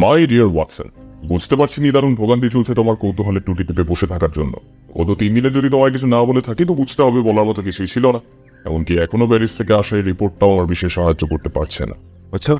My dear Watson বুঝতে পারছি নিদারুণ ভোগান্তি চলছে তোমার কৌতূহলে টুটি টিপে বসে থাকার জন্য। গত তিন দিনে যদি তোমায় কিছু না বলে থাকি তো বুঝতে হবে বলার মতো কিছুই ছিল না। এমনকি এখনও প্যারিস থেকে আসা এই রিপোর্টটাও আমার বিশেষ সাহায্য করতে পারছে না। আচ্ছা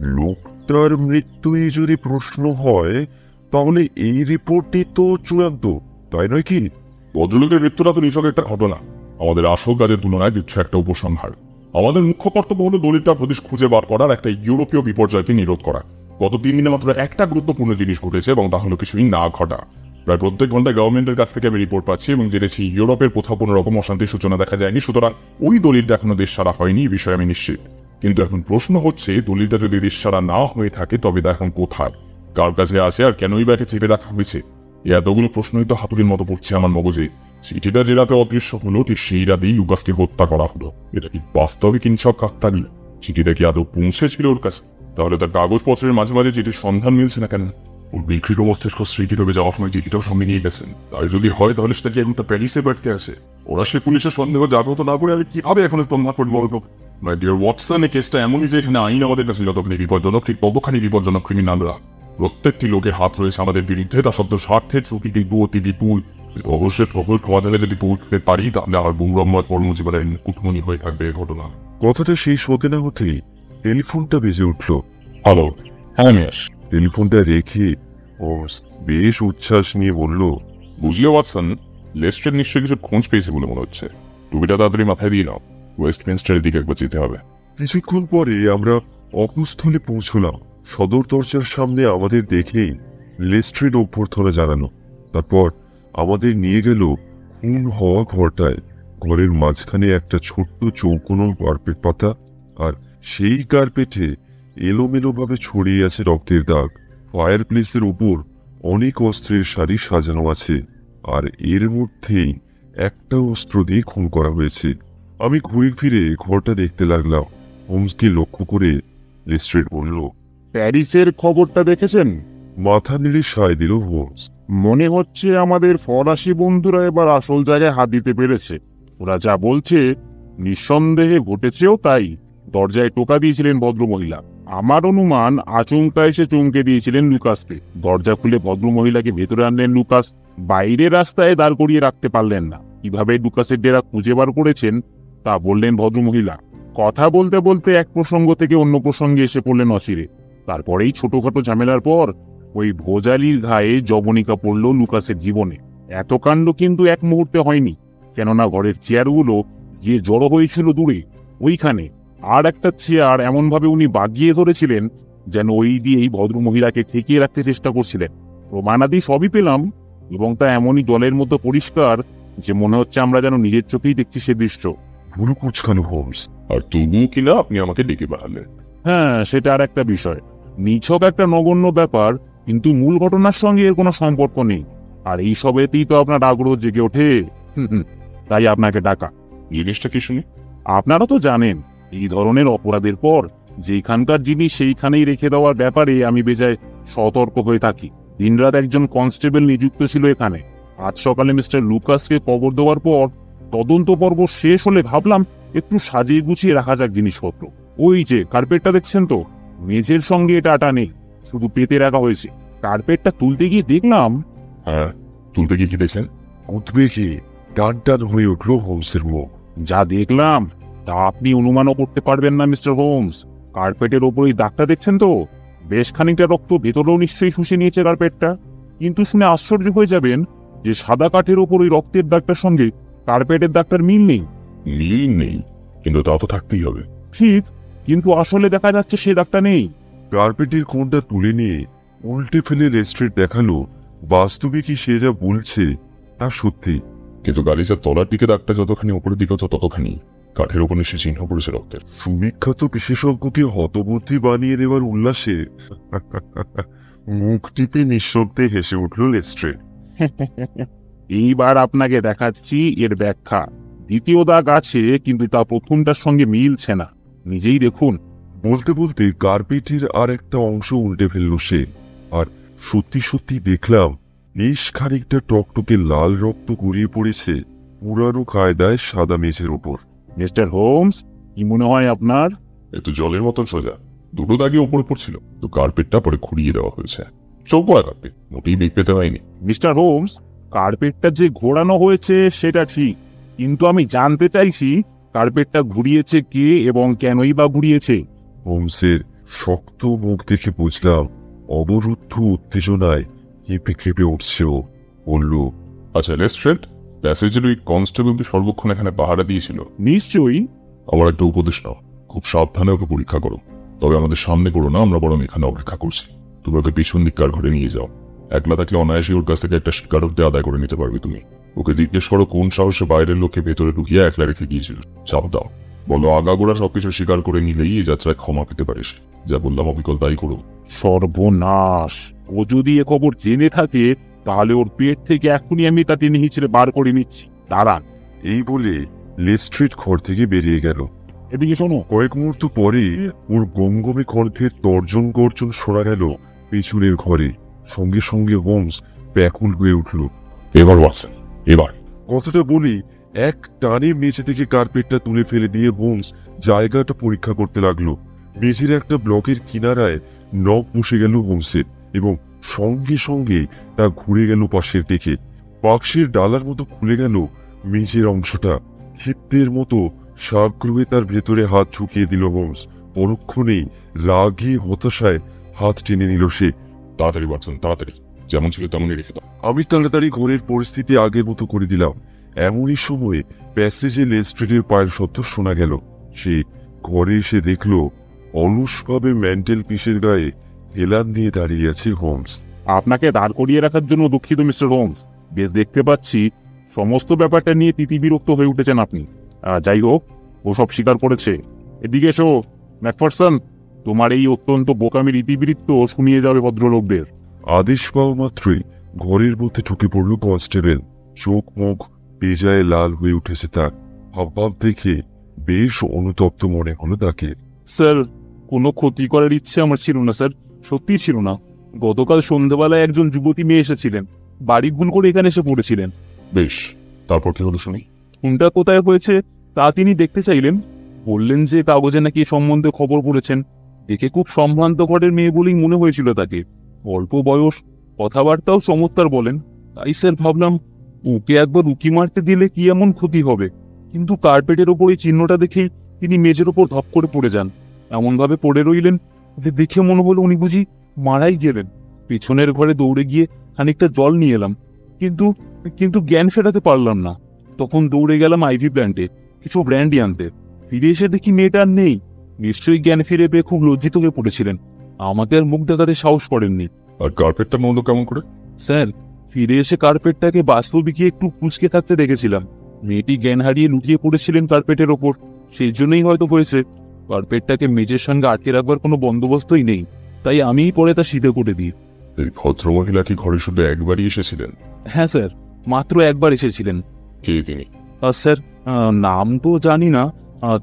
লোকটার মৃত্যুই যদি প্রশ্ন হয় তাহলে এই রিপোর্টটি তো চূড়ান্ত তাই নয় কি? ভদ্রলোকের মৃত্যুটা তো নিছক একটা ঘটনা। আমাদের আসল কাজের তুলনায় দিচ্ছে একটা উপসংহার। আমাদের মুখ্য কর্তব্য হলো দলিলটা প্রদেশ খুঁজে বার করার একটা ইউরোপীয় বিপর্যয়কে নিরোধ করা। গত তিন দিনে মাত্র একটা গুরুত্বপূর্ণ জিনিস ঘটেছে এবং তা হলো কিছুই না ঘটা। প্রায় প্রত্যেক ঘন্টায় গভর্নমেন্টের কাছ থেকে আমি রিপোর্ট পাচ্ছি এবং জেনেছি ইউরোপের কোথাও কোনো রকম অশান্তির সূচনা দেখা যায়নি, সুতরাং ওই দলিলটা এখনও দেশ সারা হয়নি, এই বিষয়ে আমি নিশ্চিত। কিন্তু এখন প্রশ্ন হচ্ছে, দলিলটা যদি দেশ সারা না হয়ে থাকে, তবে তা এখন কোথায়? কার কাছে আছে আর কেনই বা চেপে রাখা হয়েছে? এতগুলো প্রশ্নই তো হাতুড়ির মতো পড়ছে আমার মগজে। চিঠিটা যে রাতে অদৃশ্য হলো, ঠিক সেই রাতেই লুকাসকে হত্যা করা হলো। এটা কি বাস্তবে কিনসব কাকতারি চিঠিটা কি আদৌ পৌঁছেছিল ওর কাছে? তাহলে তার কাগজপত্রের মাঝে মাঝে চিঠির সন্ধান মিলছে না কেন? ওর বিকৃত মস্তিষ্ক স্মৃতিরবে যাওয়ার সময় চিঠিটাও সঙ্গে নিয়ে গেছেন। তাই যদি হয় তাহলে সেটা কি একটা প্যারিসে বাড়তে আছে। ওরা সে পুলিশের সন্দেহ জাগ্রত না করে আমি কীভাবে এখন সন্ধান করব? বলতো মাই ডিয়ার ওয়াটসন এই কেসটা এমনই যে এখানে আইন আমাদের কাছে যতখানি বিপজ্জনক ঠিক ততখানি বিপজ্জনক ক্রিমিনালরা প্রত্যেকটি লোকের হাত রয়েছে আমাদের বিরুদ্ধে তা সত্ত্বেও স্বার্থের চুক্তিটি অতি বিপুল। অবশ্যই সকল সমাধানে যদি পৌঁছতে পারি তাহলে আমার বৌরম্ময় কর্মজীবনের কুটমনি হয়ে থাকবে এই ঘটনা। কথাটা শেষ হতে না হতেই টেলিফোনটা বেজে উঠল। হ্যালো হ্যাঁ মিয়াস। টেলিফোনটা রেখে ও বেশ উচ্ছ্বাস নিয়ে বলল বুঝলে ওয়াটসন লেস্টার নিশ্চয়ই কিছু খোঁজ পেয়েছে বলে মনে হচ্ছে। টুপিটা তাড়াতাড়ি মাথায় দিয়ে নাও ওয়েস্টমিনস্টারের দিকে একবার যেতে হবে। কিছুক্ষণ পরে আমরা অকুস্থলে পৌঁছলাম। সদর দরজার সামনে আমাদের দেখেই লেস্ট্রিট অভ্যর্থনা জানানো। তারপর আমাদের নিয়ে গেল খুন হওয়া ঘরটায়। ঘরের মাঝখানে একটা ছোট্ট চৌকোনো কার্পেট পাতা আর সেই কার্পেটে এলোমেলোভাবে ছড়িয়ে আছে রক্তের দাগ। ফায়ার প্লেসের উপর অনেক অস্ত্রের সারি সাজানো আছে আর এর মধ্যেই একটা অস্ত্র দিয়ে খুন করা হয়েছে। আমি ঘুরে ফিরে ঘরটা দেখতে লাগলাম। হোমসকে লক্ষ্য করে লেস্ট্রেট বলল প্যারিসের খবরটা দেখেছেন? মাথা নেড়ে সায় দিল হোমস। মনে হচ্ছে আমাদের ফরাসি বন্ধুরা এবার আসল জায়গায় হাত দিতে পেরেছে। ওরা যা বলছে নিঃসন্দেহে ঘটেছেও তাই। দরজায় টোকা দিয়েছিলেন ভদ্রমহিলা। আমার অনুমান আচমকা এসে চমকে দিয়েছিলেন লুকাসকে। দরজা খুলে ভদ্রমহিলাকে ভেতরে আনলেন লুকাস। বাইরে রাস্তায় দাঁড় করিয়ে রাখতে পারলেন না। কীভাবে লুকাসের ডেরা খুঁজে বার করেছেন, তা বললেন ভদ্রমহিলা। কথা বলতে বলতে এক প্রসঙ্গ থেকে অন্য প্রসঙ্গে এসে পড়লেন অচিরে। তারপরেই ছোটখাটো ঝামেলার পর ওই ভোজালির ঘায়ে জবনিকা পড়ল লুকাসের জীবনে। এত কাণ্ড কিন্তু এক মুহূর্তে হয়নি। কেননা ঘরের চেয়ারগুলো গিয়ে জড়ো হয়েছিল দূরে, ওইখানে আর একটা চেয়ার এমনভাবে উনি বাগিয়ে ধরেছিলেন যেন ওই দিয়েই ভদ্রমহিলাকে ঠেকিয়ে রাখতে চেষ্টা করছিলেন। প্রমাণাদি সবই পেলাম এবং তা এমনই জলের মতো পরিষ্কার যে মনে হচ্ছে আমরা যেন নিজের চোখেই দেখছি সে দৃশ্য। ভুল কুচকানো হোমস আর তবুও কিনা আপনি আমাকে ডেকে পাঠালেন? হ্যাঁ সেটা আর একটা বিষয়। নিছক একটা নগণ্য ব্যাপার কিন্তু মূল ঘটনার সঙ্গে এর কোনো সম্পর্ক নেই। আর এই সবেতেই তো আপনার আগ্রহ জেগে ওঠে। তাই আপনাকে ডাকা। জিনিসটা কি শুনি? আপনারা তো জানেন এই ধরনের অপরাধের পর যেখানকার জিনিস সেইখানেই রেখে দেওয়ার ব্যাপারে আমি বেজায় সতর্ক হয়ে থাকি। দিনরাত একজন কনস্টেবল নিযুক্ত ছিল এখানে। আজ সকালে মিস্টার লুকাসকে কবর দেওয়ার পর তদন্ত পর্ব শেষ হলে ভাবলাম একটু সাজিয়ে গুছিয়ে রাখা যাক জিনিসপত্র। ওই যে কার্পেটটা দেখছেন তো? মেঝের সঙ্গে এটা আটা নেই শুধু পেতে রাখা হয়েছে। কার্পেটটা তুলতে গিয়ে দেখলাম হ্যাঁ তুলতে গিয়ে কি দেখলেন? উদ্বেগে টান টান হয়ে উঠল হোমসের মুখ। যা দেখলাম তা আপনি অনুমানও করতে পারবেন না মিস্টার হোমস। কার্পেটের ওপর ওই দাগটা দেখছেন তো? বেশ খানিকটা রক্ত ভেতরেও নিশ্চয়ই শুষে নিয়েছে কার্পেটটা। কিন্তু শুনে আশ্চর্য হয়ে যাবেন যে সাদা কাঠের ওপর ওই রক্তের দাগটার সঙ্গে কার্পেটের দাগটার মিল নেই। মিল নেই কিন্তু তা তো থাকতেই হবে। ঠিক কিন্তু আসলে দেখা যাচ্ছে সে দাগটা নেই। কার্পেটের কোণটা তুলে নিয়ে উল্টে ফেলে রেস্ট্রেট দেখাল বাস্তবে কি সে যা বলছে তা সত্যি। কিন্তু গালিচার তলার দিকে দাগটা যতখানি উপরের দিকে ততখানি। কাঠের উপর নিশ্চয় চিহ্ন পড়েছে রক্তের। সুবিখ্যাত বিশেষজ্ঞকে হতবুদ্ধি বানিয়ে দেওয়ার উল্লাসে মুখ টিপে নিঃশব্দে হেসে উঠল লেস্ট্রেট এইবার আপনাকে দেখাচ্ছি এর ব্যাখ্যা। দ্বিতীয় দাগ আছে কিন্তু তা প্রথমটার সঙ্গে মিলছে না। নিজেই দেখুন। বলতে বলতে কার্পেটের আর একটা অংশ উল্টে ফেলল সে। আর সত্যি সত্যি দেখলাম বেশ খানিকটা টকটকে লাল রক্ত গড়িয়ে পড়েছে পুরানো কায়দায় সাদা মেঝের ওপর। মিস্টার হোমস কি মনে হয় আপনার? এ তো জলের মতন সোজা। দুটো দাগে ওপরে পড়ছিল। তো কার্পেটটা পরে ঘুরিয়ে দেওয়া হয়েছে। চৌকোয়া কার্পেট মোটেই বেগ পেতে হয়নি। মিস্টার হোমস কার্পেটটা যে ঘোরানো হয়েছে সেটা ঠিক। কিন্তু আমি জানতে চাইছি কার্পেটটা ঘুরিয়েছে কে এবং কেনই বা ঘুরিয়েছে? হোমসের শক্ত মুখ দেখে বুঝলাম অবরুদ্ধ উত্তেজনায় কেঁপে কেঁপে উঠছে ও। বলল আচ্ছা লেস্ট্রেড প্যাসেজের ওই কনস্টেবল সর্বক্ষণ এখানে পাহারা দিয়েছিল। নিশ্চয়ই। আমার একটা উপদেশ নাও। খুব সাবধানে ওকে পরীক্ষা করো। তবে আমাদের সামনে করো না আমরা বরং এখানে অপেক্ষা করছি। তুমি ওকে পিছন দিককার ঘরে নিয়ে যাও। একলা থাকলে অনায়াসে ওর কাছ থেকে একটা স্বীকারোক্তি আদায় করে নিতে পারবে তুমি। ওকে জিজ্ঞেস করো কোন সাহসে বাইরের লোককে ভেতরে ঢুকিয়ে একলা রেখে গিয়েছিল। চাপ দাও। বলো আগাগোড়া সবকিছু স্বীকার করে নিলেই এই যাত্রায় ক্ষমা পেতে পারিস যা বললাম অবিকল তাই করো। সর্বনাশ। ও যদি এ খবর জেনে থাকে তাহলে ওর পেট থেকে এখনই আমি তা টেনে হিচড়ে বার করে নিচ্ছি। দাঁড়ান। এই বলে লেস্ট্রিট ঘর থেকে বেরিয়ে গেল। এদিকে শোনো। কয়েক মুহূর্ত পরে ওর গমগমে কণ্ঠের তর্জন গর্জন শোনা গেল পেছনের ঘরে। সঙ্গে সঙ্গে হোমস ব্যাকুল হয়ে উঠল। এবার ওয়াটসন এবার। কথাটা বলি এক টানে মেঝে থেকে কার্পেটটা তুলে ফেলে দিয়ে হোমস জায়গাটা পরীক্ষা করতে লাগল। মেঝের একটা ব্লকের কিনারায় নখ বসে গেল হোমসের এবং সঙ্গে সঙ্গে তা ঘুরে গেল পাশের দিকে। বাক্সের ডালার মতো খুলে গেল মেঝের অংশটা। ক্ষিপ্তের মতো সাগ্রহে তার ভেতরে হাত ঢুকিয়ে দিল হোমস পরক্ষণেই রাগে হতাশায় হাত টেনে নিল সে। তাড়াতাড়ি ওয়াটসন তাড়াতাড়ি। যেমন ছিল তেমনই রেখে দাও। আমি তাড়াতাড়ি ঘরের পরিস্থিতি আগের মতো করে দিলাম। এমনই সময়ে প্যাসেজে লেস্ট্রিটের পায়ের শব্দ শোনা গেল। সে ঘরে এসে দেখল অলসভাবে ম্যান্টেল পিসের গায়ে হেলান দিয়ে দাঁড়িয়ে আছে হোমস। আপনাকে দাঁড় করিয়ে রাখার জন্য দুঃখিত মিস্টার হোমস। বেশ দেখতে পাচ্ছি সমস্ত ব্যাপারটা নিয়ে তিতি বিরক্ত হয়ে উঠেছেন আপনি। যাই হোক ও সব স্বীকার করেছে। এদিকে এসো ম্যাকফারসন তোমার এই অত্যন্ত বোকামির ইতিবৃত্ত শুনিয়ে যাবে ভদ্রলোকদের। আদেশ পাওয়া মাত্রই ঘরের মধ্যে ঢুকে পড়ল কনস্টেবল। চোখ মুখ বেজায় লাল হয়ে উঠেছে তার। হাবভাব দেখে বেশ অনুতপ্ত মনে হলো তাকে। স্যার কোনো ক্ষতি করার ইচ্ছে আমার ছিল না স্যার। সত্যিই ছিল না। গতকাল সন্ধ্যাবেলায় একজন যুবতী মেয়ে এসেছিলেন। বাড়ি ভুল করে এখানে এসে পড়েছিলেন। বেশ তারপর কি হলো শুনি? খুনটা কোথায় হয়েছে তা তিনি দেখতে চাইলেন। বললেন যে কাগজে নাকি সম্বন্ধে খবর পড়েছেন। দেখে খুব সম্ভ্রান্ত ঘরের মেয়ে বলেই মনে হয়েছিল তাকে। অল্প বয়স কথাবার্তাও চমৎকার বলেন। তাই স্যার ভাবলাম ওকে একবার উকি মারতে দিলে কি এমন ক্ষতি হবে? কিন্তু কার্পেটের ওপর এই চিহ্নটা দেখেই তিনি মেজের ওপর ধপ করে পড়ে যান। এমনভাবে পড়ে রইলেন দেখে মনে হলো উনি বুঝি মারাই গেলেন। পিছনের ঘরে দৌড়ে গিয়ে খানিকটা জল নিয়ে এলাম কিন্তু কিন্তু জ্ঞান ফেরাতে পারলাম না। তখন দৌড়ে গেলাম আইভি প্ল্যান্টে কিছু ব্র্যান্ডি আনতে। ফিরে এসে দেখি মেয়েটা আর নেই। নিশ্চয়ই জ্ঞান ফিরে পেয়ে খুব লজ্জিত হয়ে পড়েছিলেন। আমাকে আর মুখ দেখাতে সাহস করেননি। আর কার্পেটটা মন্দ কেমন করে? স্যার ফিরে এসে কার্পেটটাকে বাস্তবিকে একটু কুচকে থাকতে দেখেছিলাম। মেয়েটি জ্ঞান হারিয়ে লুটিয়ে পড়েছিলেন কার্পেটের ওপর। সেই জন্যই হয়তো হয়েছে। কার্পেটটাকে মেজের সঙ্গে আটকে রাখবার কোনো বন্দোবস্তই নেই। তাই আমিই পরে তা সিধে করে দিই। এই ভদ্রমহিলা কি ঘরে শুধু একবারই এসেছিলেন? হ্যাঁ স্যার। মাত্র একবার এসেছিলেন। কে তিনি? স্যার নাম তো জানি না।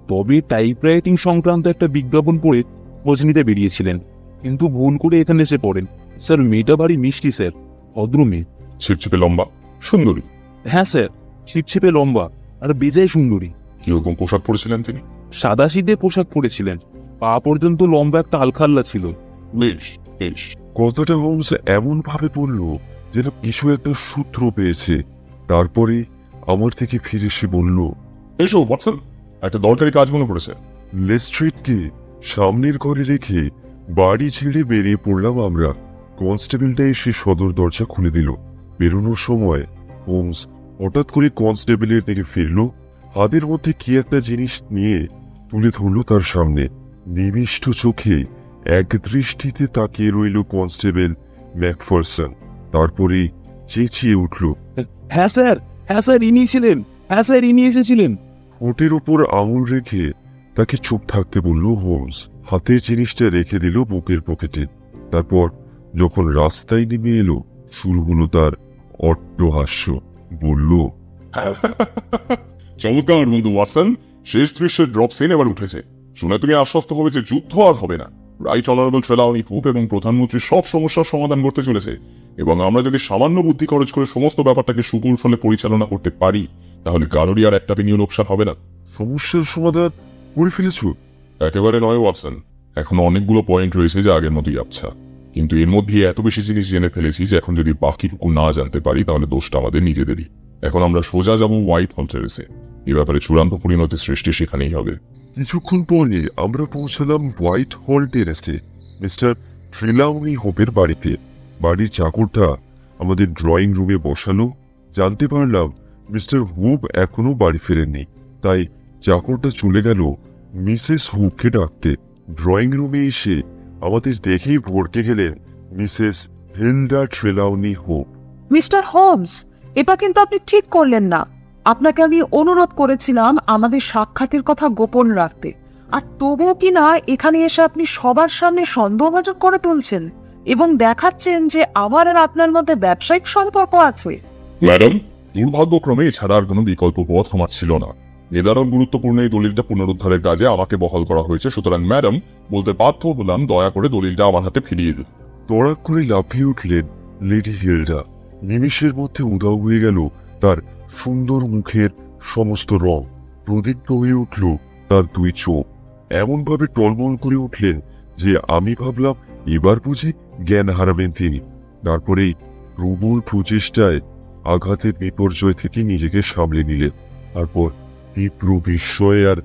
তবে টাইপরাইটিং সংক্রান্ত একটা বিজ্ঞাপন পড়ে খোঁজ নিতে বেরিয়েছিলেন। কিন্তু ভুল করে এখানে এসে পড়েন। স্যার মেয়েটা বাড়ি মিষ্টি স্যার। ভদ্র মেয়ে। ছিপছিপে লম্বা? সুন্দরী? হ্যাঁ স্যার। ছিপছিপে লম্বা আর বেজায় সুন্দরী। কীরকম পোশাক পরেছিলেন তিনি? সাদা সিধে পোশাক পরেছিলেন। পা পর্যন্ত লম্বা একটা আলখাল্লা ছিল। বেশ বেশ। কথাটা হোমস এমন ভাবে পড়ল যেন কিছু একটা সূত্র পেয়েছে। তারপরে আমার থেকে ফিরে এসে বলল, এসো, ওয়াটসন, একটা দরকারি কাজ মনে পড়েছে। লেস্ট্রিটকে সামনের ঘরে রেখে বাড়ি ছেড়ে বেরিয়ে পড়লাম আমরা। কনস্টেবলটা এসে সদর দরজা খুলে দিল। বেরোনোর সময় হোমস হঠাৎ করে কনস্টেবলের দিকে ফিরল। হাতের মধ্যে কি একটা জিনিস নিয়ে তুলে ধরল তার সামনে। নিবিষ্ট চোখে এক দৃষ্টিতে তাকিয়ে রইল কনস্টেবল ম্যাকফারসন। তারপরে চেঁচিয়ে উঠল হ্যাঁ স্যার হ্যাঁ স্যার ইনি ছিলেন হ্যাঁ স্যার ইনি এসেছিলেন। ঠোঁটের উপর আঙুল রেখে তাকে চুপ থাকতে বলল হোমস। হাতের জিনিসটা রেখে দিল বুকের পকেটে। তারপর যখন রাস্তায় নেমে এলো শুরু হলো তার অট্টহাস্য। বলল চমৎকার বন্ধু ওয়াটসন শেষ দৃশ্যের ড্রপ সিন এবার উঠেছে। শুনে তুমি আশ্বস্ত হবে যে যুদ্ধ আর হবে না। রাইট অনারেবল ট্রেলাউনি হুপ এবং প্রধানমন্ত্রী সব সমস্যার সমাধান করতে চলেছে এবং আমরা যদি সামান্য বুদ্ধি খরচ করে সমস্ত ব্যাপারটাকে সুকৌশলে পরিচালনা করতে পারি তাহলে কারোরই আর একটা বিনিয়োগ লোকসান হবে না। সমস্যার সমাধান করে ফেলেছ? একেবারে নয় ওয়াটসন। এখনও অনেকগুলো পয়েন্ট রয়েছে যা আগের মতোই আচ্ছা কিন্তু এর মধ্যে এত বেশি জিনিস জেনে ফেলেছি যে এখন যদি বাকিটুকু না জানতে পারি তাহলে দোষটা আমাদের নিজেদেরই। এখন আমরা সোজা যাব হোয়াইট হল টেরেসে এ ব্যাপারে চূড়ান্ত পরিণতির সৃষ্টি সেখানেই হবে। কিছুক্ষণ পরে আমরা পৌঁছালাম হোয়াইট হল টেরেসে মিস্টার ট্রিলাউনি হোপের বাড়িতে। বাড়ির চাকরটা আমাদের ড্রয়িং রুমে বসালো। জানতে পারলাম মিস্টার হুপ এখনও বাড়ি ফেরেননি। তাই চাকরটা চলে গেল মিসেস হুপকে ডাকতে। ড্রয়িং রুমে এসে আমাদের দেখেই ভরকে গেলেন Mrs Hilda Trelawney Hope. Mr Holmes এটা কিন্তু আপনি ঠিক করলেন না। আপনাকে আমি অনুরোধ করেছিলাম আমাদের সাক্ষাতের কথা গোপন রাখতে। আর তবুও কি না এখানে এসে আপনি সবার সামনে সন্দেহভাজন করে তুলছেন এবং দেখাচ্ছেন যে আমার আর আপনার মধ্যে ব্যবসায়িক সম্পর্ক আছে? ম্যাডাম দুর্ভাগ্যক্রমে এছাড়া আর কোনো বিকল্প পথ আমার ছিল না। নিদারণ গুরুত্বপূর্ণ এই দলিলটা পুনরুদ্ধারের কাজে আমাকে বহাল করা হয়েছে। সুতরাং ম্যাডাম বলতে বাধ্য হলাম দয়া করে দলিলটা আমার হাতে ফিরিয়ে দিন। তড়াক করে লাফিয়ে উঠলেন লেডি হিলডা। নিমিষের মধ্যে উধাও হয়ে গেল তার সুন্দর মুখের সমস্ত রং প্রদীপ্ত হয়ে উঠল তার দুই চোখ। এমনভাবে টলমল করে উঠলেন যে আমি ভাবলাম এবার বুঝি জ্ঞান হারাবেন তিনি। তারপরেই প্রবল প্রচেষ্টায় আঘাতের বিপর্যয় থেকে নিজেকে সামলে নিলেন। তারপর তীব্র বিস্ময় আর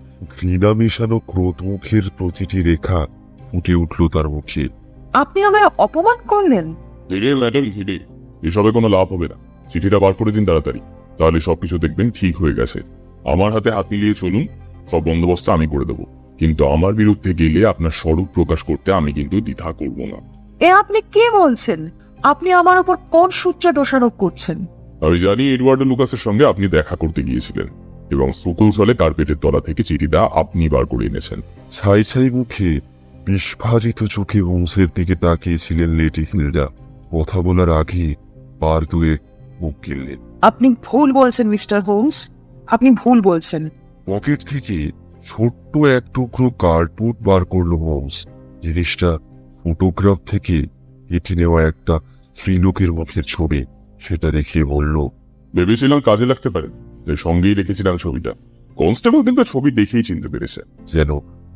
ঘৃণা মেশানো ক্রোধ মুখের প্রতিটি রেখা ফুটে উঠল তার মুখে। আপনি আমায় অপমান করলেন? ধীরে ম্যাডাম ধীরে। এসবে কোনো লাভ হবে না। চিঠিটা বার করে দিন তাড়াতাড়ি। তাহলে সবকিছু দেখবেন ঠিক হয়ে গেছে। আমার হাতে হাত মিলিয়ে চলুন সব বন্দোবস্ত আমি করে দেবো। কিন্তু আমার বিরুদ্ধে গেলে আপনার স্বরূপ প্রকাশ করতে আমি কিন্তু দ্বিধা করব না। এ আপনি কি বলছেন? আপনি আমার উপর কোন সূত্রে দোষারোপ করছেন? আমি জানি এডওয়ার্ডো লুকাসের সঙ্গে আপনি দেখা করতে গিয়েছিলেন এবং সুকৌশলে কার্পেটের তলা থেকে চিঠিটা আপনি বার করে এনেছেন। ছাই ছাই মুখে বিস্ফারিত চোখে হোমসের দিকে তাকিয়েছিলেন লেডি হিলডা। কথা বলার আগে পার দুয়ে মুখ গিললেন আপনি ভুল বলছেন মিস্টার হোমস। আপনি ভুল বলছেন। পকেট থেকে ছোট্ট এক টুকরো কার্ডবোর্ড বার করল হোমস। জিনিসটা ফটোগ্রাফ থেকে এঁটে নেওয়া একটা স্ত্রীলোকের মুখের ছবি। সেটা দেখে বলল ভেবেছিলাম কাজে লাগতে পারেন তাই সঙ্গেই রেখেছিলাম ছবিটা। কনস্টেবল কিন্তু ছবি দেখেই চিনতে পেরেছে। যেন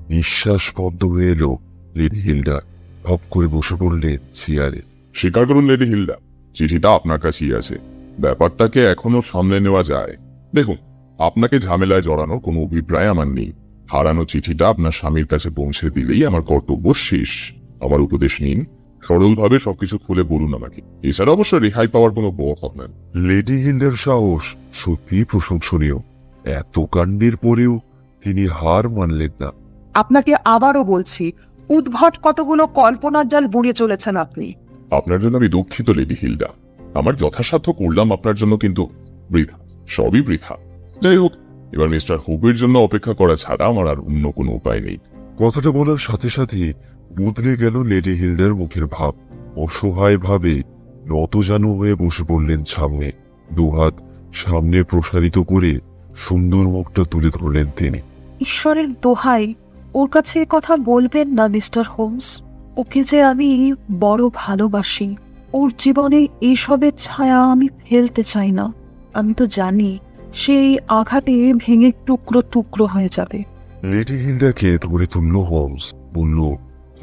নিঃশ্বাস বন্ধ হয়ে এলো লেডি হিলডা। হপ করে বসে পড়লেন চেয়ারে স্বীকার করুন লেডি হিলডা চিঠিটা আপনার কাছেই আছে। ব্যাপারটাকে এখনও সামলে নেওয়া যায়। দেখুন আপনাকে ঝামেলায় জড়ানোর কোনো অভিপ্রায় আমার নেই। হারানো চিঠিটা আপনার স্বামীর কাছে পৌঁছে দিলেই আমার কর্তব্য শেষ। আমার উপদেশ নিন। সরলভাবে সবকিছু খুলে বলুন আমাকে। এছাড়া অবশ্য রেহাই পাওয়ার কোনো পথ আপনার লেডি হিন্ডার সাহস সত্যি প্রশংসনীয়। এত কাণ্ডের পরেও তিনি হার মানলেন না। আপনাকে আবারও বলছি উদ্ভট কতগুলো কল্পনার জাল বুড়িয়ে চলেছেন আপনি। আপনার জন্য আমি দুঃখিত লেডি হিলডা। আমার যথাসাধ্য করলাম আপনার জন্য কিন্তু বৃথা সবই বৃথা। যাই হোক এবার মিস্টার হুবের জন্য অপেক্ষা করা ছাড়া আমার আর অন্য কোনো উপায় নেই। কথাটা বলার সাথে সাথে বদলে গেল লেডি হিলডার মুখের ভাব। অসহায় ভাবে নতজানু হয়ে বসে পড়লেন সামনে। দুহাত সামনে প্রসারিত করে সুন্দর মুখটা তুলে ধরলেন তিনি। ঈশ্বরের দোহাই ওর কাছে কথা বলবেন না মিস্টার হোমস। ওকে যে আমি বড় ভালোবাসি। ওর জীবনে এইসবের ছায়া আমি ফেলতে চাই না। আমি তো জানি সেই আঘাতে ভেঙে টুকরো টুকরো হয়ে যাবে। লেডি হিলডাকে ধরে তুলল হোমস। বলল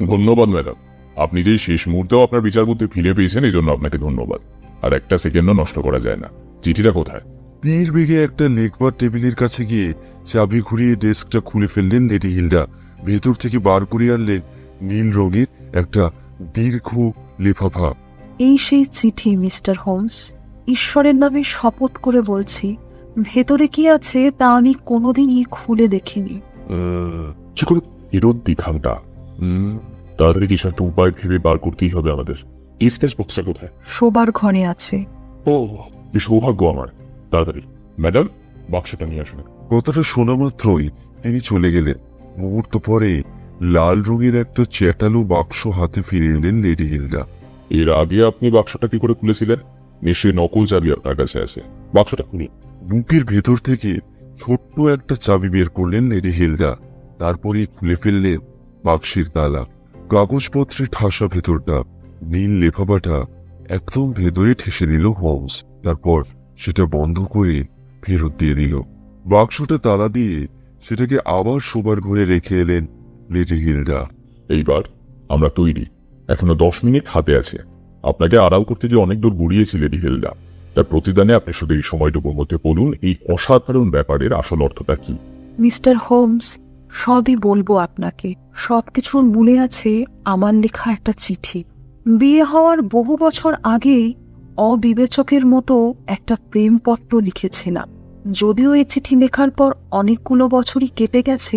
ধন্যবাদ ম্যাডাম। আপনি যে শেষ মুহূর্তেও আপনার বিচার বুদ্ধি ফিরে পেয়েছেন এই জন্য আপনাকে ধন্যবাদ। আর একটা সেকেন্ডও নষ্ট করা যায় না। চিঠিটা কোথায়? তীর বেগে একটা লেখবার টেবিলের কাছে গিয়ে চাবি ঘুরিয়ে ডেস্কটা খুলে ফেললেন লেডি হিলডা ভেতর থেকে বার করে আনলেন নীল রঙের একটা দীর্ঘ লেফাফা। এই সেই চিঠি মিস্টার হোমস। ঈশ্বরের নামে শপথ করে বলছি ভেতরে কি আছে তা আমি কোনোদিনই খুলে দেখিনি। আহ, কি করে ফেরত হুম, তাড়াতাড়ি কিছু একটা উপায় ভেবে বার করতেই হবে আমাদের। স্কেচ বক্সটা কোথায়? শোবার ঘরে আছে। ও সৌভাগ্য আমার। তাড়াতাড়ি। ম্যাডাম বাক্সটা নিয়ে আসুন। কথাটা শোনা মাত্রই তিনি চলে গেলেন। মুহূর্ত পরে লাল রঙের একটা চ্যাটালো বাক্স হাতে ফিরে এলেন লেডি হিলডা। এর আগে আপনি বাক্সটা কি করে খুলেছিলেন? নিশ্চয়ই নকল চাবি আপনার কাছে আছে। বাক্সটা খুলি বুকের ভেতর থেকে ছোট্ট একটা চাবি বের করলেন লেডি হিলডা তারপরে খুলে ফেললেন বাক্সের তালা। কাগজপত্রে ঠাসা ভেতরটা নীল লেফাফাটা একদম ভেতরে ঠেসে দিল হোমস তারপর সেটা বন্ধ করে ফেরত দিয়ে দিল। বাক্সটা তালা দিয়ে সেটাকে আবার শোবার ঘরে রেখে এলেন লেডি হিলডা এইবার আমরা তৈরি। এখনও দশ মিনিট হাতে আছে। আপনাকে আড়াল করতে যে অনেক দূর গুড়িয়েছি লেডি হিলডা তার প্রতিদানে আপনি শুধু এই সময়টুকুর মধ্যে বলুন, এই অসাধারণ ব্যাপারের আসল অর্থটা কি? মিস্টার হোমস, সবই বলব আপনাকে। সবকিছুর মূলে আছে আমার লেখা একটা চিঠি। বিয়ে হওয়ার বহু বছর আগে অবিবেচকের মতো একটা প্রেমপত্র লিখেছিলাম। যদিও এই চিঠি লেখার পর অনেকগুলো বছরই কেটে গেছে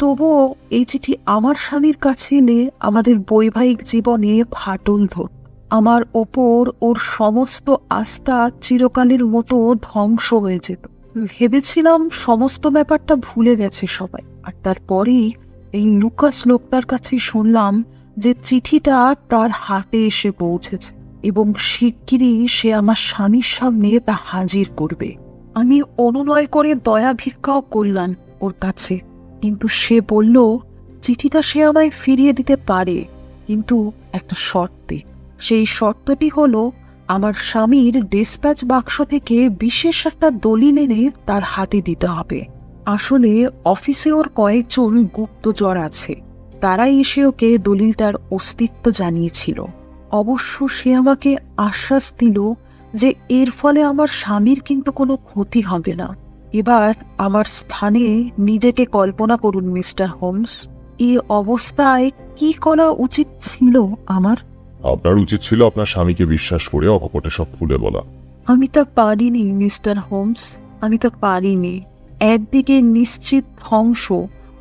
তবুও এই চিঠি আমার স্বামীর কাছে এলে আমাদের বৈবাহিক জীবনে ফাটল ধর। আমার ওপর ওর সমস্ত আস্থা চিরকালের মতো ধ্বংস হয়ে যেত। ভেবেছিলাম সমস্ত ব্যাপারটা ভুলে গেছে সবাই। আর তারপরেই এই লুকাস লোকটার কাছে শুনলাম যে চিঠিটা তার হাতে এসে পৌঁছেছে এবং শিগগিরই সে আমার স্বামীর সামনে তা হাজির করবে। আমি অনুনয় করে দয়া ভিক্ষাও করলাম ওর কাছে। কিন্তু সে বলল, চিঠিটা সে আমায় ফিরিয়ে দিতে পারে, কিন্তু একটা শর্তে। সেই শর্তটি হলো, আমার স্বামীর ডিসপ্যাচ বাক্স থেকে বিশেষ একটা দলিল এনে তার হাতে দিতে হবে। আসলে অফিসে ওর কয়েকজন গুপ্তচর আছে। তারাই এসে ওকে দলিলটার অস্তিত্ব জানিয়েছিল। অবশ্য সে আমাকে আশ্বাস দিল যে এর ফলে আমার স্বামীর কিন্তু কোনো ক্ষতি হবে না। এবার আমার স্থানে নিজেকে কল্পনা করুন মিস্টার হোমস। এই অবস্থায় কি করা উচিত ছিল আমার? আপনার উচিত ছিল আপনার স্বামীকে বিশ্বাস করে অকপটে সব খুলে বলা। আমি তা পারিনি মিস্টার হোমস। আমি তা পারিনি। একদিকে নিশ্চিত ধ্বংস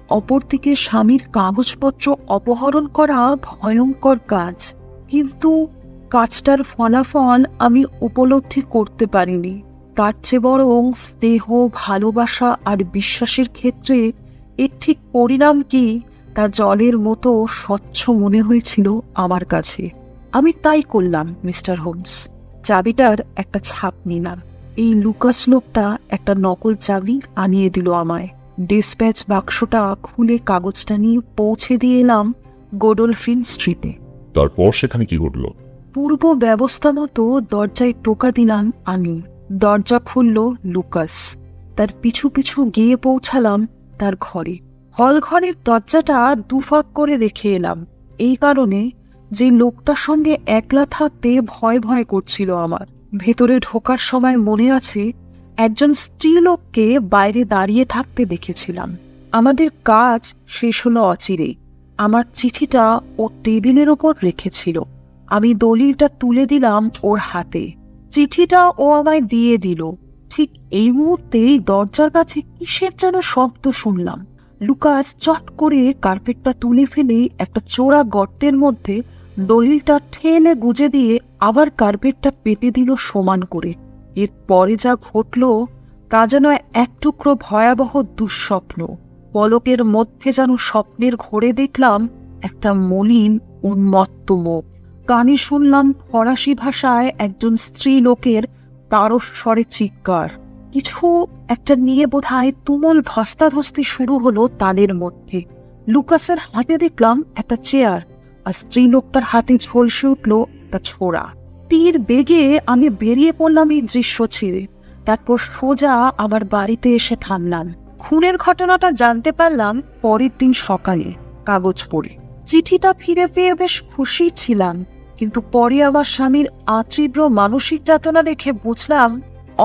অপরদিকে স্বামীর কাগজপত্র অপহরণ করা ভয়ঙ্কর কাজ। কিন্তু কাজটার ফলাফল আমি উপলব্ধি করতে পারিনি। তার চেয়ে বরং স্নেহ ভালোবাসা আর বিশ্বাসের ক্ষেত্রে এর ঠিক পরিণাম কি তা জলের মতো স্বচ্ছ মনে হয়েছিল আমার কাছে। আমি তাই করলাম মিস্টার হোমস। চাবিটার একটা ছাপ নিলাম। এই লুকাস লোকটা একটা নকল চাবি আনিয়ে দিল আমায়। ডিসপ্যাচ বাক্সটা খুলে কাগজটা নিয়ে পৌঁছে দিয়ে এলাম গোডলফিন স্ট্রিটে। তারপর সেখানে কি ঘটলো? পূর্ব ব্যবস্থা মতো দরজায় টোকা দিলাম আমি। দরজা খুলল লুকাস। তার পিছু পিছু গিয়ে পৌঁছালাম তার ঘরে। হল ঘরের দরজাটা দুফাক করে রেখে এলাম। এই কারণে যে লোকটার সঙ্গে একলা থাকতে ভয় ভয় করছিল আমার। ভেতরে ঢোকার সময় মনে আছে, একজন স্ত্রীলোককে বাইরে দাঁড়িয়ে থাকতে দেখেছিলাম। আমাদের কাজ শেষ হলো অচিরেই আমার চিঠিটা ও টেবিলের ওপর রেখেছিল। আমি দলিলটা তুলে দিলাম ওর হাতে। চিঠিটা ও আমায় দিয়ে দিল। ঠিক এই মুহূর্তেই দরজার কাছে কিসের যেন শব্দ শুনলাম। লুকাস চট করে কার্পেটটা তুলে ফেলে একটা চোরা গর্তের মধ্যে দলিলটা ঠেলে গুজে দিয়ে আবার কার্পেটটা পেতে দিল সমান করে। এর পরে যা ঘটল, তা যেন এক টুকরো ভয়াবহ দুঃস্বপ্ন। পলকের মধ্যে যেন স্বপ্নের ঘোরে দেখলাম একটা মলিন উন্মত্ত মুখ। কানে শুনলাম ফরাসি ভাষায় একজন স্ত্রী লোকের তারস্বরে চিৎকার। কিছু একটা নিয়ে বোধহয় তুমুল ধস্তাধস্তি শুরু হলো তাদের মধ্যে। লুকাসের হাতে দেখলাম একটা চেয়ার, আর স্ত্রী লোকটার হাতে ঝলসে উঠল একটা ছোড়া। তীর বেগে আমি বেরিয়ে পড়লাম এই দৃশ্য ছেড়ে। তারপর সোজা আমার বাড়িতে এসে থামলাম। খুনের ঘটনাটা জানতে পারলাম পরের দিন সকালে কাগজ পড়ে। চিঠিটা ফিরে পেয়ে বেশ খুশি ছিলাম। কিন্তু পরে আমার স্বামীর আতীব্র মানসিক যাতনা দেখে বুঝলাম,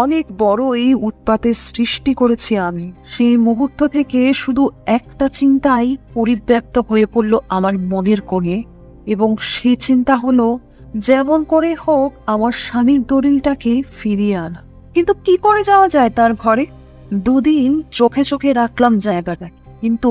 অনেক বড় এই উৎপাতের সৃষ্টি করেছি আমি। সেই মুহূর্ত থেকে শুধু একটা চিন্তাই পরিব্যক্ত হয়ে পড়ল আমার মনের কোণে এবং সেই চিন্তা হলো, যেমন করে হোক আমার স্বামীর দলিলটাকে ফিরিয়ে আনা। কিন্তু কি করে যাওয়া যায় তার ঘরে? দুদিন চোখে চোখে রাখলাম জায়গাটা, কিন্তু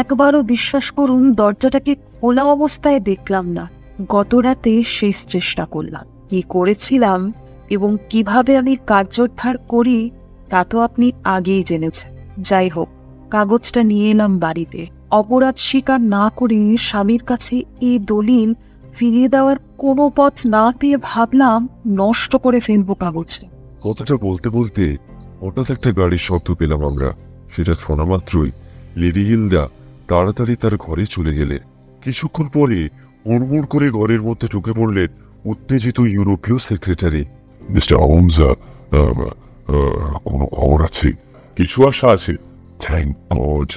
একবারও বিশ্বাস করুন দরজাটাকে খোলা অবস্থায় দেখলাম না। গত রাতে শেষ চেষ্টা করলাম। কি করেছিলাম এবং কীভাবে আমি কার্যোদ্ধার করি, তা তো আপনি আগেই জেনেছেন। যাই হোক, কাগজটা নিয়ে এলাম বাড়িতে। অপরাধ স্বীকার না করে স্বামীর কাছে এই দলিল ফিরিয়ে দেওয়ার কোনো পথ না পেয়ে ভাবলাম, নষ্ট করে ফেলব কাগজে কথাটা বলতে বলতে হঠাৎ একটা গাড়ির শব্দ পেলাম আমরা। সেটা শোনা মাত্রই লেডি হিলদা তাড়াতাড়ি তার ঘরে চলে গেলে। কিছুক্ষণ পরে হুড়মুড় করে ঘরের মধ্যে ঢুকে পড়লেন উত্তেজিত ইউরোপীয় সেক্রেটারি। মিস্টার কোনো খবর আছে? কিছু আশা আছে? থ্যাংক গড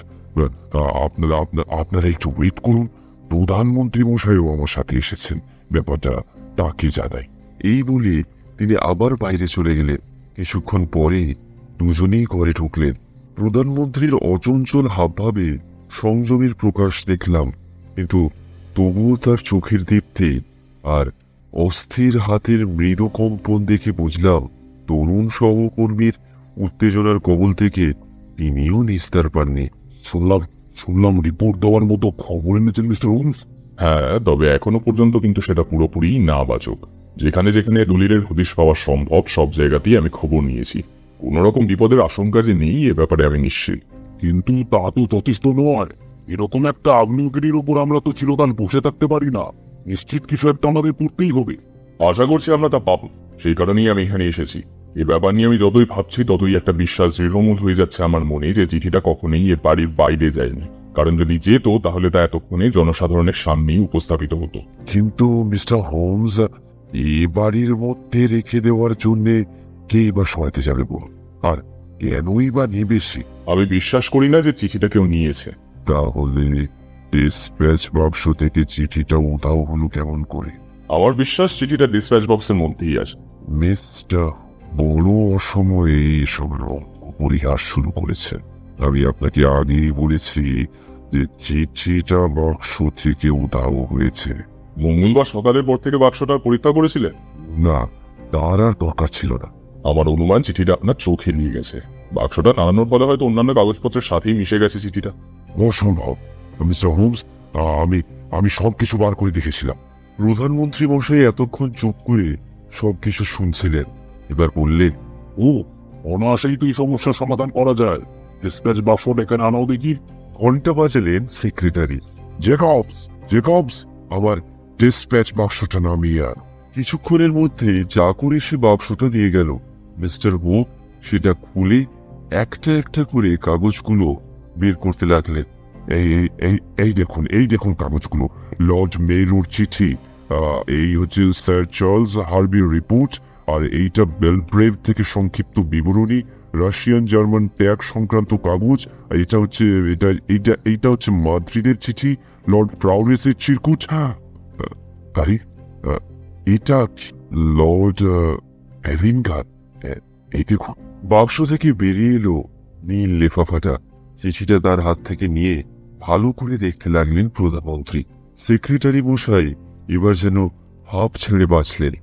আপনারা আপনারা আপনারা একটু ওয়েট করুন। প্রধানমন্ত্রী মশাইও আমার সাথে এসেছেন। ব্যাপারটা তাকে জানাই। এই বলে তিনি আবার বাইরে চলে গেলেন। কিছুক্ষণ পরে দুজনেই ঘরে ঢুকলেন। প্রধানমন্ত্রীর অচঞ্চল হাবভাবে সংযমের প্রকাশ দেখলাম। কিন্তু তবুও তার চোখের দীপ্তে আর অস্থির হাতের মৃদু কম্পন দেখে বুঝলাম তরুণ সহকর্মীর উত্তেজনার কবল থেকে তিনিও নিস্তার পাননি। শুনলাম শুনলাম রিপোর্ট দেওয়ার মতো খবর এনেছেন মিস্টার হোমস হ্যাঁ তবে এখনও পর্যন্ত কিন্তু সেটা পুরোপুরি না বাচক। যেখানে যেখানে দলিলের হদিশ পাওয়া সম্ভব সব জায়গাতেই আমি খবর নিয়েছি। কোন রকম বিপদের আশঙ্কা যে নেই এ ব্যাপারে আমি নিশ্চিত। কিন্তু তা তো যথেষ্ট নয়। এরকম একটা আগ্নেয়গিরির উপর আমরা তো চিরকাল বসে থাকতে পারি না। নিশ্চিত কিছু একটা আমাদের করতেই হবে। আশা করছি আমরা তা পাবো। সেই কারণেই আমি এখানে এসেছি। এ ব্যাপার নিয়ে আমি যতই ভাবছি ততই একটা বিশ্বাস দৃঢ়মূল হয়ে যাচ্ছে আমার মনে যে চিঠিটা কখনোই এ বাড়ির বাইরে যায়নি। কারণ যদি যেত তাহলে তা এতক্ষণে জনসাধারণের সামনেই উপস্থাপিত হতো। কিন্তু মিস্টার হোমস এ বাড়ির মধ্যে রেখে দেওয়ার জন্য কে বা সহায়তে যাবে বল আর কেনই বা নেবে আমি বিশ্বাস করি না যে চিঠিটা কেউ নিয়েছে। তাহলে ডিসপ্যাচ বাক্স থেকে চিঠিটা উধাও হলো কেমন করে? আমার বিশ্বাস চিঠিটা ডিসপ্যাচ বক্সের মধ্যেই আছে। মিস্টার বড় অসময়ে এসব রং পরিহাস শুরু করেছেন। আমি আপনাকে আগেই বলেছি যে চিঠিটা বাক্স থেকে উধাও হয়েছে। মঙ্গলবার সকালের পর থেকে বাক্সটা পরীক্ষা করেছিলেন? না তার আর দরকার ছিল না। আমার অনুমান চিঠিটা আপনার চোখে নিয়ে গেছে। বাক্সটা টানানোর ফলে হয়তো অন্যান্য কাগজপত্রের সাথেই মিশে গেছে চিঠিটা। অসম্ভব মিস্টার হোমস আমি আমি সবকিছু বার করে দেখেছিলাম। প্রধানমন্ত্রী মশাই এতক্ষণ চুপ করে সবকিছু শুনছিলেন। এবার বললেন, ও, অনায়াসেই তো এই সমস্যার সমাধান করা যায়। ডিসপ্যাচ বাক্সটা এখানে আনাও দেখি। ঘণ্টা বাজালেন সেক্রেটারি জেকবস জেকবস, আমার ডিসপ্যাচ বাক্সটা নামিয়ে আন। কিছুক্ষণের মধ্যে চাকর এসে বাক্সটা দিয়ে গেল। মিস্টার হোপ সেটা খুলে একটা একটা করে কাগজগুলো বের করতে লাগলেন এই, এই- এই দেখুন এই দেখুন কাগজগুলো। লর্ড মেরুর চিঠি এই হচ্ছে স্যার চার্লস হার্বির রিপোর্ট আর এইটা বেলব্রেভ থেকে সংক্ষিপ্ত বিবরণী রাশিয়ান জার্মান ত্যাগ সংক্রান্ত কাগজ এটা হচ্ছে, এটা, এইটা এইটা হচ্ছে মাদ্রিদের চিঠি লর্ড ফ্রাউরেসের চিরকুট। হ্যাঁ আরে এটা লর্ড অ্যাভিনগার এই দেখুন। বাক্স থেকে বেরিয়ে এলো নীল লেফাফাটা। চিঠিটা তার হাত থেকে নিয়ে ভালো করে দেখতে লাগলেন প্রধানমন্ত্রী সেক্রেটারি মশাই এবার যেন হাফ ছেড়ে বাঁচলেন।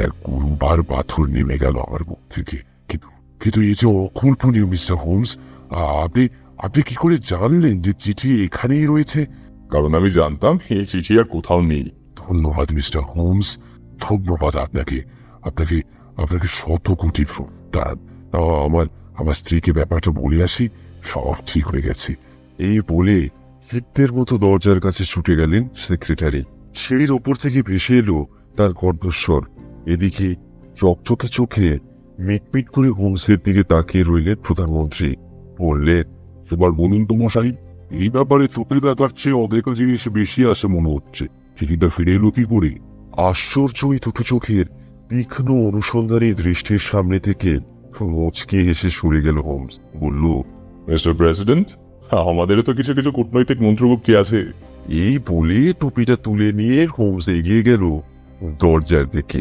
এক গুরুবার পাথর নেমে গেল আমার মুখ থেকে। কিন্তু কিন্তু এই যে অকল্পনীয় মিস্টার হোমস আপনি আপনি কি করে জানলেন যে চিঠি এখানেই রয়েছে? কারণ আমি জানতাম এই চিঠি আর কোথাও নেই। ধন্যবাদ মিস্টার হোমস। ধন্যবাদ আপনাকে। আপনাকে আপনাকে শত কোটি তা আমার আমার স্ত্রীকে ব্যাপারটা বলে আসি। সব ঠিক হয়ে গেছে। এই বলে ক্ষিপ্তের মতো দরজার কাছে ছুটে গেলেন সেক্রেটারি। সিঁড়ির ওপর থেকে ভেসে এলো তার কণ্ঠস্বর। এদিকে চকচকে চোখে মিটমিট করে হোমসের দিকে তাকিয়ে রইলেন প্রধানমন্ত্রী। বললেন, এবার বলুন তো মশাই, এই ব্যাপারে চোখের ব্যাপার চেয়ে অদেখা জিনিস বেশি আসে মনে হচ্ছে। চিঠিটা ফিরে এলো কি করে? আশ্চর্য ওই দুটো চোখের তীক্ষ্ণ অনুসন্ধানী দৃষ্টির সামনে থেকে মুচকে হেসে সরে গেল হোমস। বলল মিস্টার প্রেসিডেন্ট, আমাদেরও তো কিছু কিছু কূটনৈতিক মন্ত্রগুপ্তি আছে। এই বলে টুপিটা তুলে নিয়ে হোমস এগিয়ে গেল দরজার দিকে।